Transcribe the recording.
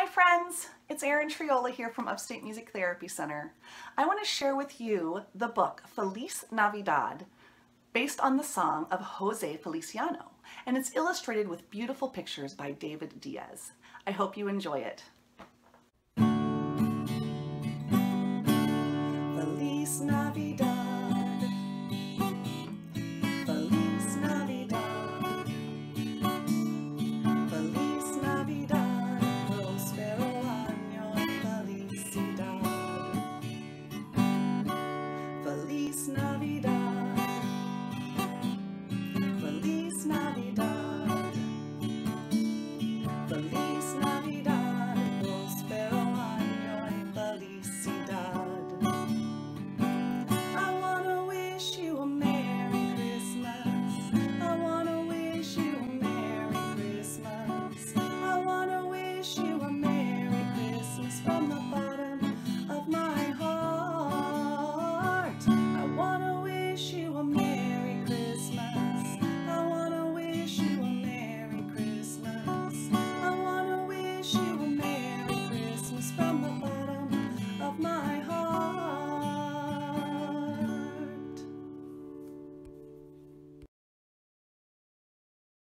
Hi friends, it's Erin Triola here from Upstate Music Therapy Center. I want to share with you the book Feliz Navidad, based on the song of Jose Feliciano, and it's illustrated with beautiful pictures by David Diaz. I hope you enjoy it. Navidad. Feliz Navidad. I wanna wish you a Merry Christmas. I wanna wish you a Merry Christmas. I wanna wish you a Merry Christmas from the